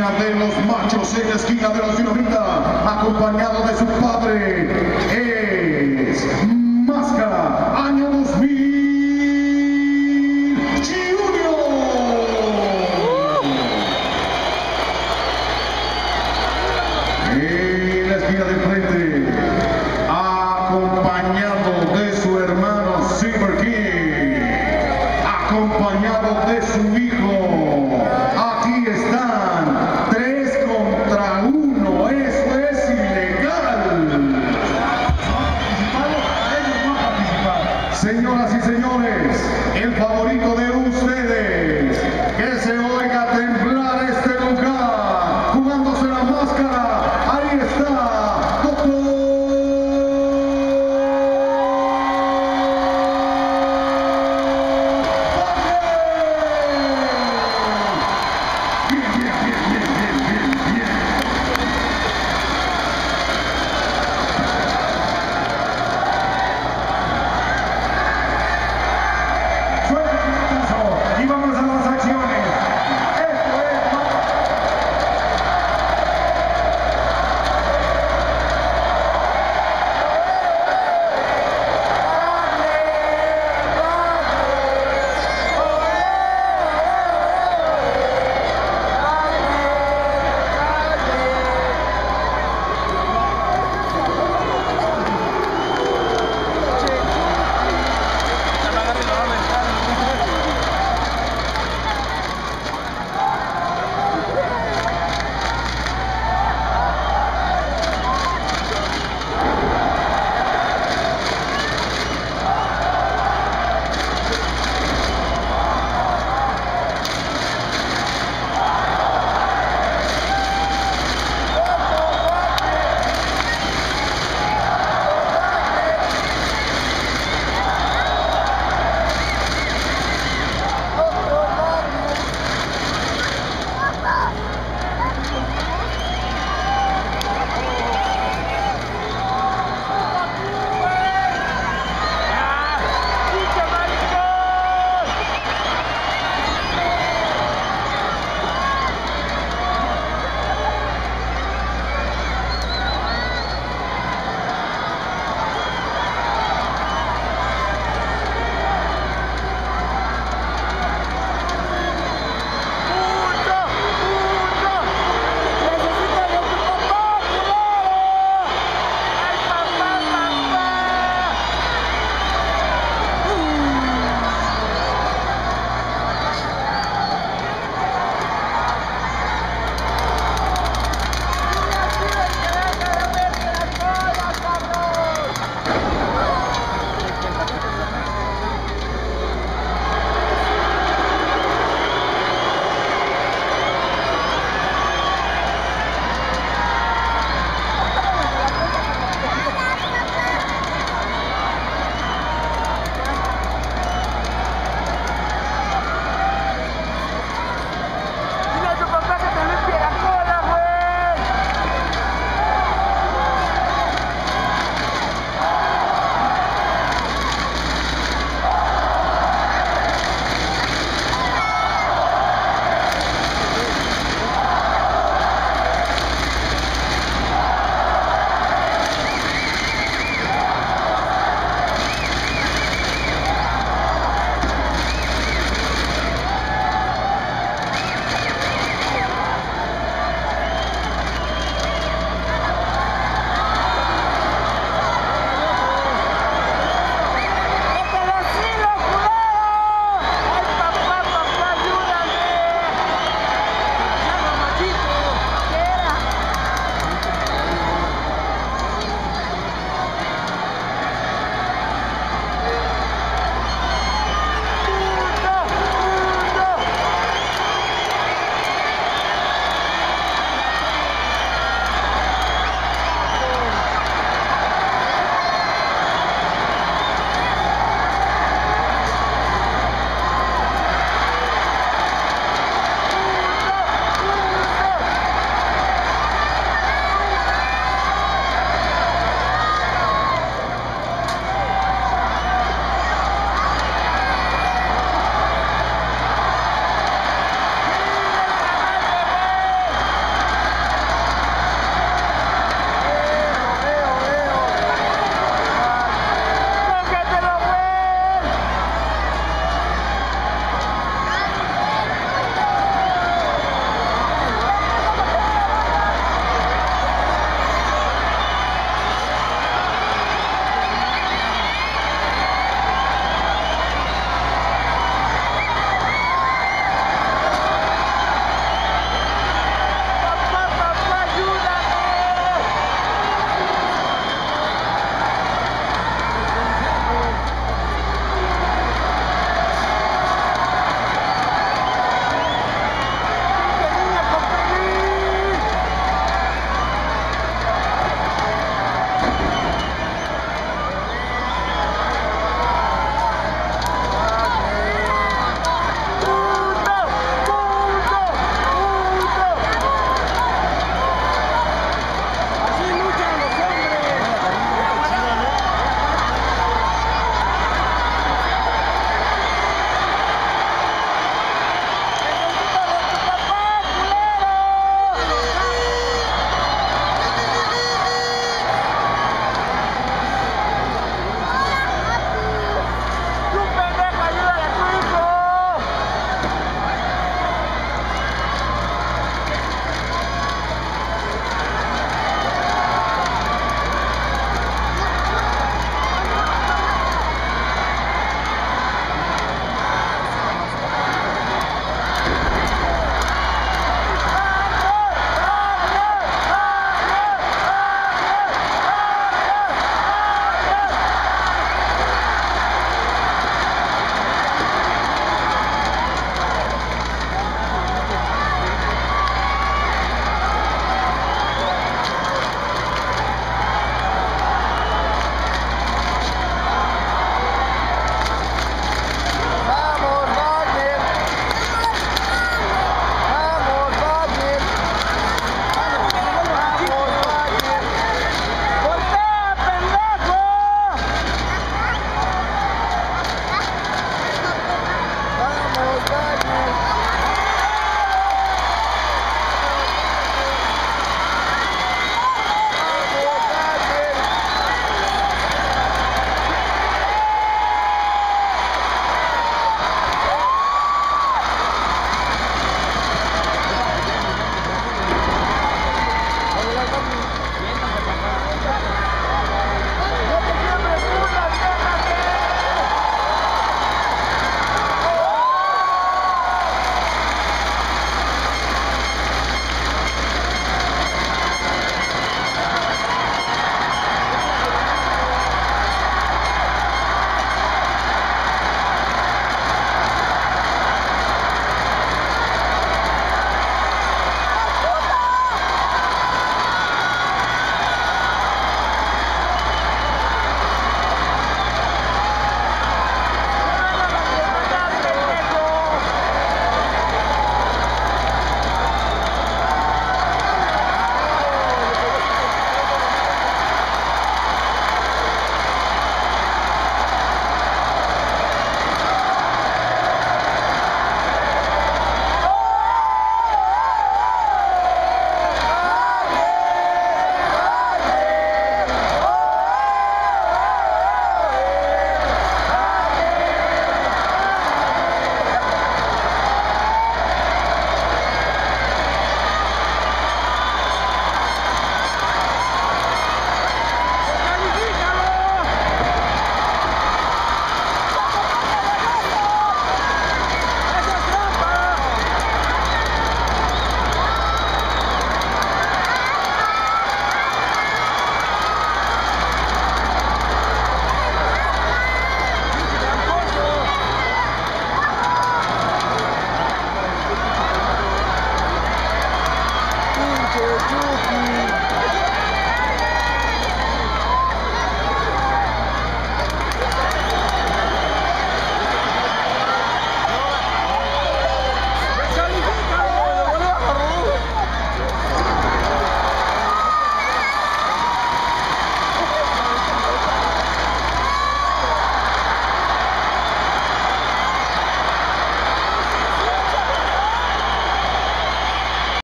esquina de los machos, en la esquina de la dinamita, acompañado de su padre, es Máscara, año 2000.